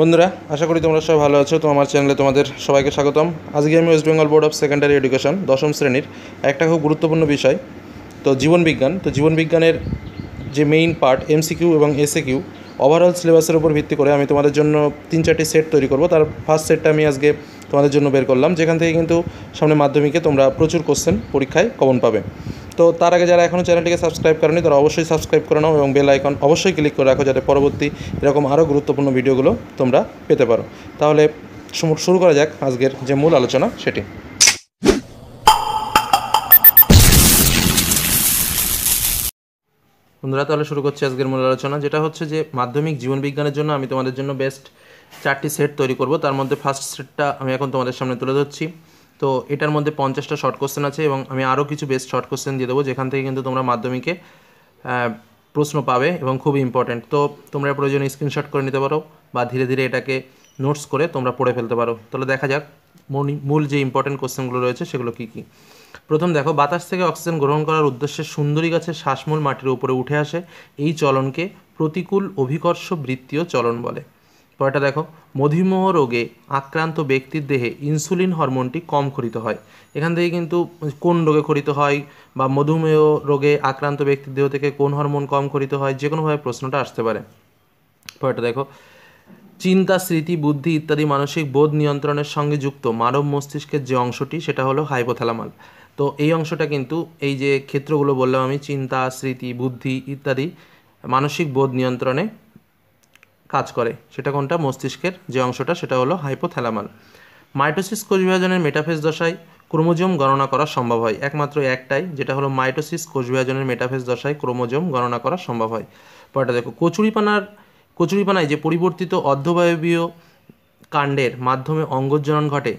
বন্ধুরা, আশা করি তোমরা সবাই ভালো আছো। তো আমার চ্যানেলে তোমাদের সবাইকে স্বাগতম। আজকে আমি West Bengal board of secondary education দশম শ্রেণির একটা খুব গুরুত্বপূর্ণ বিষয়, তো জীবন বিজ্ঞান। তো জীবন বিজ্ঞানের যে মেইন পার্ট এমসিকিউ এবং এসএকিউ ওভারঅল সিলেবাসের উপর ভিত্তি করে আমি তোমাদের জন্য তিন চারটি সেট তৈরি করব। তার ফার্স্ট সেটটা আমি আজকে তোমাদের জন্য বের করলাম, যেখান থেকে কিন্তু সামনে মাধ্যমিকে তোমরা প্রচুর কোশ্চেন পরীক্ষায় কমন পাবে। তো তার আগে যারা এখনও চ্যানেলটিকে সাবস্ক্রাইব করেনি, তারা অবশ্যই সাবস্ক্রাইব করে নাও এবং বেল আইকন অবশ্যই ক্লিক করে রাখো যাতে পরবর্তী এরকম আরও গুরুত্বপূর্ণ ভিডিওগুলো তোমরা পেতে পারো। তাহলে শুরু- করা যাক আজকের যে মূল আলোচনা সেটি। বন্ধুরা, তাহলে শুরু করছি আজকের মূল আলোচনা, যেটা হচ্ছে যে মাধ্যমিক জীবন বিজ্ঞানের জন্য আমি তোমাদের জন্য বেস্ট চারটি সেট তৈরি করব। তার মধ্যে ফার্স্ট সেটটা আমি এখন তোমাদের সামনে তুলে ধরছি। তো এটার মধ্যে পঞ্চাশটা শর্ট কোশ্চেন আছে এবং আমি আরও কিছু বেস্ট শর্ট কোশ্চেন দিয়ে দেবো, যেখান থেকে কিন্তু তোমরা মাধ্যমিকে প্রশ্ন পাবে এবং খুব ইম্পর্ট্যান্ট তো তোমরা প্রয়োজনে স্ক্রিনশট করে নিতে পারো বা ধীরে ধীরে এটাকে নোটস করে তোমরা পড়ে ফেলতে পারো। তাহলে দেখা যাক মূল যে ইম্পর্ট্যান্ট কোশ্চেনগুলো রয়েছে সেগুলো কী কী। প্রথম দেখো, বাতাস থেকে অক্সিজেন গ্রহণ করার উদ্দেশ্যে সুন্দরী গাছের শ্বাসমূল মাটির উপরে উঠে আসে। এই চলনকে প্রতিকূল অভিকর্ষ বৃত্তীয় চলন বলে। পরেরটা দেখো, মধুমেহ রোগে আক্রান্ত ব্যক্তির দেহে ইনসুলিন হরমোনটি কম খরিত হয়। এখান থেকে কিন্তু কোন রোগে খরিত হয় বা মধুমেহ রোগে আক্রান্ত ব্যক্তির দেহ থেকে কোন হরমোন কম খরিত হয় যে কোনোভাবে প্রশ্নটা আসতে পারে। পরেরটা দেখো, চিন্তা, স্মৃতি, বুদ্ধি ইত্যাদি মানসিক বোধ নিয়ন্ত্রণের সঙ্গে যুক্ত মানব মস্তিষ্কের যে অংশটি, সেটা হলো হাইপোথ্যালামাল তো এই অংশটা কিন্তু এই যে ক্ষেত্রগুলো বললাম আমি, চিন্তা, স্মৃতি, বুদ্ধি ইত্যাদি মানসিক বোধ নিয়ন্ত্রণে কাজ করে। সেটা কোনটা? মস্তিষ্কের যে অংশটা, সেটা হলো হাইপোথ্যালামাল মাইটোসিস কোষ বিভাজনের মেটাফেজ দশায় ক্রোমোজোম গণনা করা সম্ভব হয়। একমাত্র একটাই, যেটা হলো মাইটোসিস কোষ বিভাজনের মেটাফেজ দশায় ক্রোমোজোম গণনা করা সম্ভব হয়। পরেরটা দেখো, কচুরিপানার কচুরিপানায় যে পরিবর্তিত অর্ধবায়বীয় কাণ্ডের মাধ্যমে অঙ্গজনন ঘটে,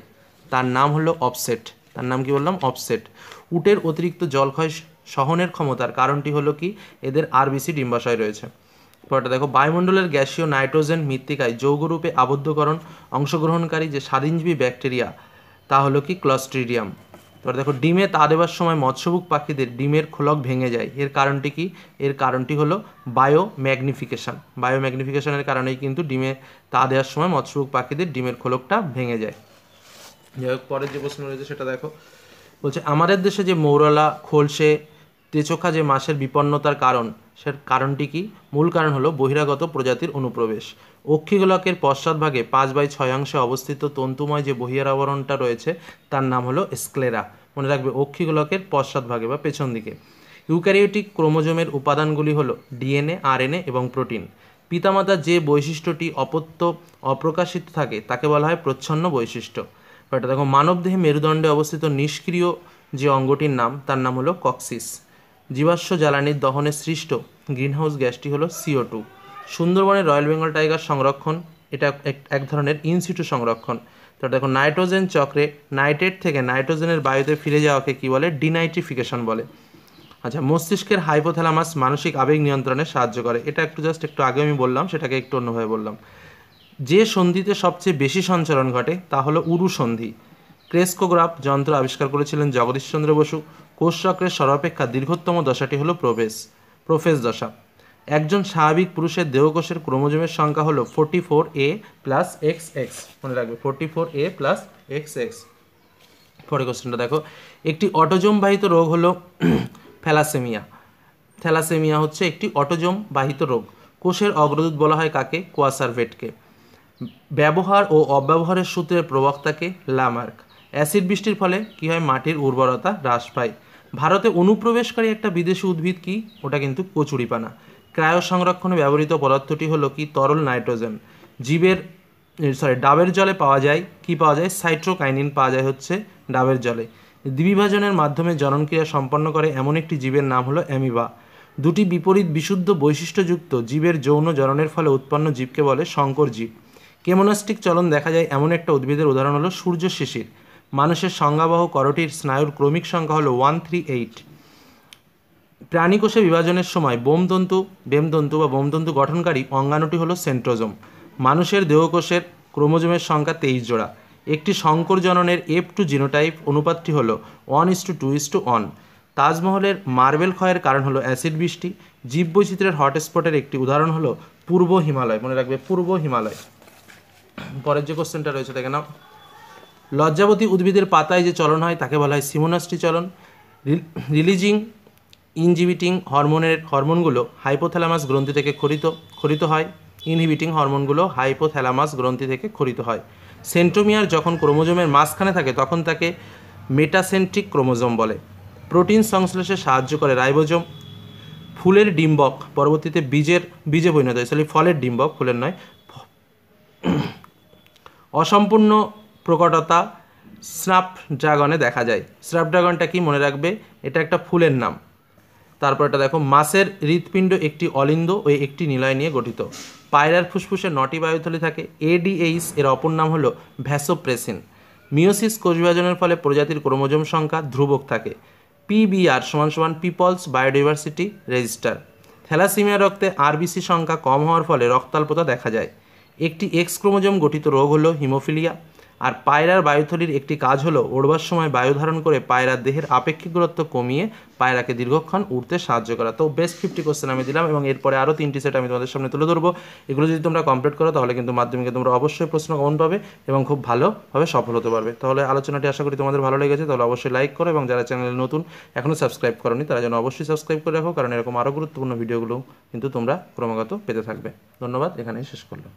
তার নাম হলো অফসেট। তার নাম কি বললাম? অফসেট। উটের অতিরিক্ত জলক্ষয় সহনের ক্ষমতার কারণটি হলো কি? এদের আরবিসি ডিম্বাশয় রয়েছে। পরটা দেখো, বায়ুমণ্ডলের গ্যাসীয় নাইট্রোজেন মৃত্তিকায় যৌগরূপে আবদ্ধকরণ অংশগ্রহণকারী যে স্বাধীনজীবী ব্যাকটেরিয়া, তা হলো কি? ক্লস্ট্রিডিয়াম এবার দেখো, ডিমে তা দেওয়ার সময় মৎস্যভুক পাখিদের ডিমের খোলক ভেঙে যায়। এর কারণটি কি? এর কারণটি হলো বায়ো ম্যাগনিফিকেশান বায়ো ম্যাগনিফিকেশানের কারণেই কিন্তু ডিমে তা দেওয়ার সময় মৎস্যভুক পাখিদের ডিমের খোলকটা ভেঙে যায়। যাই হোক, পরের যে প্রশ্ন রয়েছে সেটা দেখো। বলছে, আমাদের দেশে যে মৌরলা, খোলসে তেচোখা যে মাছের বিপন্নতার কারণ সে কারণটি কি? মূল কারণ হলো বহিরাগত প্রজাতির অনুপ্রবেশ। অক্ষিগোলকের পশ্চাৎভাগে পাঁচ বাই ছয় অংশে অবস্থিত তন্তুময় যে বহিয়ার আবরণটা রয়েছে, তার নাম হলো স্ক্লেরা। মনে রাখবে অক্ষিগোলকের পশ্চাৎভাগে বা পেছন দিকে। ইউক্যারিওটিক ক্রোমোজোমের উপাদানগুলি হলো ডিএনএ, আরএনএ এবং প্রোটিন। পিতামাতার যে বৈশিষ্ট্যটি অপত্য, অপ্রকাশিত থাকে, তাকে বলা হয় প্রচ্ছন্ন বৈশিষ্ট্য। এটা দেখো, মানবদেহে মেরুদণ্ডে অবস্থিত নিষ্ক্রিয় যে অঙ্গটির নাম, তার নাম হলো কক্সিস। জীবাশ্ম জ্বালানির দহনে সৃষ্ট গ্রিনহাউস গ্যাসটি হলো সিও টু। সুন্দরবনের রয়্যাল বেঙ্গল টাইগার সংরক্ষণ, এটা এক- ধরনের ইনসিটু সংরক্ষণ। তো দেখো, নাইট্রোজেন চক্রে নাইট্রেট থেকে নাইট্রোজেনের বায়ুতে ফিরে যাওয়াকে কি বলে? ডিনাইট্রিফিকেশন বলে। আচ্ছা মস্তিষ্কের হাইপোথ্যালামাস মানসিক আবেগ নিয়ন্ত্রণে সাহায্য করে। এটা একটু জাস্ট একটু আগে আমি বললাম, সেটাকে একটু অন্যভাবে বললাম। যে সন্ধিতে সবচেয়ে বেশি সঞ্চালন ঘটে তা হলো উরু সন্ধি। ক্রেস্কোগ্রাফ যন্ত্র আবিষ্কার করেছিলেন জগদীশচন্দ্র বসু। কোষচক্রের সর্বাপেক্ষা দীর্ঘতম দশাটি হলো প্রবেশ প্রোফেস দশা। একজন স্বাভাবিক পুরুষের দেহকোষের ক্রোমোজোমের সংখ্যা হলো forty four A plus X X. মনে রাখবে, forty four A plus X X. পরে কোশ্চেনটা দেখো, একটি অটোজোম বাহিত রোগ হলো থ্যালাসেমিয়া। থ্যালাসেমিয়া হচ্ছে একটি অটোজোম বাহিত রোগ। কোষের অগ্রদূত বলা হয় কাকে? কোয়াসারভেটকে। ব্যবহার ও অব্যবহারের সূত্রের প্রবক্তাকে লামার্ক। অ্যাসিড বৃষ্টির ফলে কি হয়? মাটির উর্বরতা হ্রাস পায়। ভারতে অনুপ্রবেশকারী একটা বিদেশি উদ্ভিদ কি? ওটা কিন্তু কচুরিপানা। ক্রায় সংরক্ষণে ব্যবহৃত পদার্থটি হলো কি? তরল নাইট্রোজেন। জীবের সরি ডাবের জলে পাওয়া যায়, কি পাওয়া যায়? সাইট্রোকাইনিন পাওয়া যায় হচ্ছে ডাবের জলে। দ্বিবিভাজনের মাধ্যমে জননক্রিয়া সম্পন্ন করে এমন একটি জীবের নাম হলো অ্যামিবা। দুটি বিপরীত বিশুদ্ধ বৈশিষ্ট্যযুক্ত জীবের যৌন জননের ফলে উৎপন্ন জীবকে বলে শঙ্কর জীব কেমোনাস্টিক চলন দেখা যায় এমন একটা উদ্ভিদের উদাহরণ হলো সূর্য শিশির। মানুষের সংজ্ঞাবহ করটির স্নায়ুর ক্রমিক সংখ্যা হলো ওয়ান থ্রি এইট প্রাণীকোষে বিভাজনের সময় বোমতন্তু, বেমতন্তু বা বোমতন্তু গঠনকারী অঙ্গাণুটি হলো সেন্ট্রোজোম। মানুষের দেহকোষের ক্রোমোজোমের সংখ্যা তেইশ জোড়া। একটি সংকর জননের এফ টু জিনোটাইপ অনুপাতটি হলো one is to two is to one তাজমহলের মার্বেল ক্ষয়ের কারণ হলো অ্যাসিড বৃষ্টি। জীববৈচিত্র্যের হটস্পটের একটি উদাহরণ হলো পূর্ব হিমালয়। মনে রাখবে পূর্ব হিমালয়। পরের যে কোশ্চেনটা রয়েছে, দেখে নাও। লজ্জাবতী উদ্ভিদের পাতায় যে চলন হয়, তাকে বলা হয় সিমোনাস্টি চলন। রিলিজিং, ইনজিবিটিং হরমোনের, হরমোনগুলো হাইপোথ্যালামাস গ্রন্থি থেকে খরিত খরিত হয়। ইনহিবিটিং হরমোনগুলো হাইপোথ্যালামাস গ্রন্থি থেকে খরিত হয়। সেন্ট্রোমিয়ার যখন ক্রোমোজোমের মাঝখানে থাকে, তখন তাকে মেটাসেন্ট্রিক ক্রোমোজোম বলে। প্রোটিন সংশ্লেষে সাহায্য করে রাইবোজোম। ফুলের ডিম্বক, পরবর্তীতে বীজের, বীজে পরিণত হয়। সরি, ফলের ডিম্বক, ফুলের নয় অসম্পূর্ণ প্রকটতা স্নাপ ড্রাগনে দেখা যায়। স্ন্যাপড্রাগনটা কি মনে রাখবে? এটা একটা ফুলের নাম। তারপর এটা দেখো মাসের হৃৎপিণ্ড একটি অলিন্দ ও একটি নিলয় নিয়ে গঠিত। পায়রার ফুসফুসে নটি বায়ুথলি থাকে। এডিএইচ এর অপর নাম হলো ভ্যাসোপ্রেসিন। মিওসিস কোষ বিভাজনের ফলে প্রজাতির ক্রোমোজোম সংখ্যা ধ্রুবক থাকে। পিবিআর সমান সমান পিপলস বায়োডাইভার্সিটি রেজিস্টার। থ্যালাসিমিয়া রক্তে আরবিসি সংখ্যা কম হওয়ার ফলে রক্তাল্পতা দেখা যায়। একটি এক্স ক্রোমোজোম গঠিত রোগ হলো হিমোফিলিয়া। আর পায়রার বায়ুথলির একটি কাজ হলো ওড়বার সময় বায়ু ধারণ করে পায়রার দেহের আপেক্ষিক দূরত্ব কমিয়ে পায়রাকে দীর্ঘক্ষণ উঠতে সাহায্য করা। তো বেস্ট ফিফটি কোশ্চেন আমি দিলাম এবং এরপরে আরও তিনটি সেট আমি তোমাদের সামনে তুলে ধরবো। এগুলো যদি তোমরা কমপ্লিট করো তাহলে কিন্তু মাধ্যমিকে তোমরা অবশ্যই প্রশ্ন কমন পাবে এবং খুব ভালোভাবে সফল হতে পারবে। তাহলে আলোচনাটি আশা করি তোমাদের ভালো লেগেছে, তাহলে অবশ্যই লাইক করো এবং যারা চ্যানেলে নতুন এখনও সাবস্ক্রাইব করনি তারা যেন অবশ্যই সাবস্ক্রাইব করে রাখো, কারণ এরকম আরও গুরুত্বপূর্ণ ভিডিওগুলো কিন্তু তোমরা ক্রমাগত পেতে থাকবে। ধন্যবাদ, এখানেই শেষ করলাম।